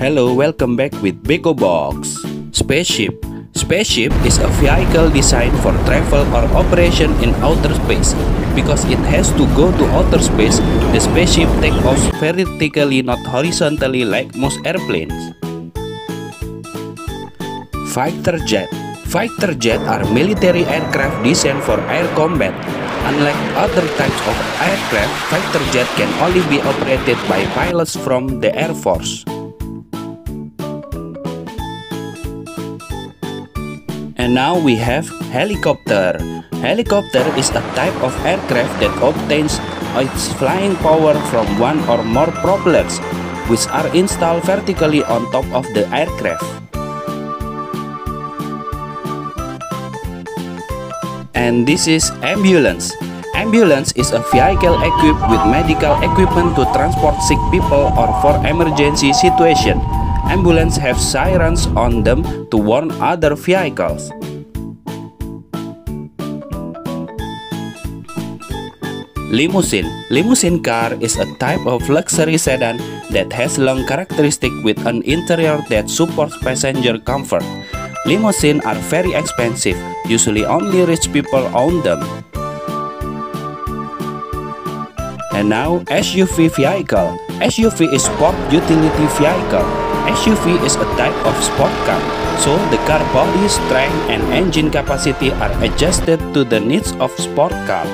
Hello, welcome back with Beko Box. Spaceship. Spaceship is a vehicle designed for travel or operation in outer space. Because it has to go to outer space, the spaceship takes off vertically not horizontally like most airplanes. Fighter jet. Fighter jet are military aircraft designed for air combat. Unlike other types of aircraft, fighter jet can only be operated by pilots from the Air Force. And now we have helicopter. Helicopter is a type of aircraft that obtains its flying power from one or more propellers, which are installed vertically on top of the aircraft. And this is ambulance. Ambulance is a vehicle equipped with medical equipment to transport sick people or for emergency situation. Ambulance have sirens on them to warn other vehicles. Limousine Limousine car is a type of luxury sedan that has long characteristic with an interior that supports passenger comfort. Limousine are very expensive, usually only rich people own them. And now SUV vehicle. SUV is sport utility vehicle. SUV is a type of sport car, so the car body strength and engine capacity are adjusted to the needs of sport car.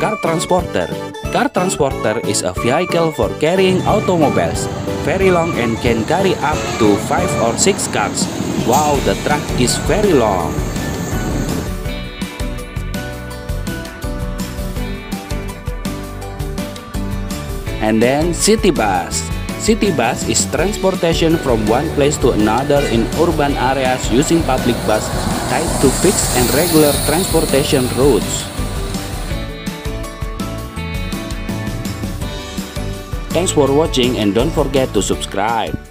Car transporter. Car transporter is a vehicle for carrying automobiles, very long and can carry up to 5 or 6 cars. Wow, the truck is very long. And then city bus. City bus is transportation from one place to another in urban areas using public bus tied to fixed and regular transportation routes. Thanks for watching and don't forget to subscribe.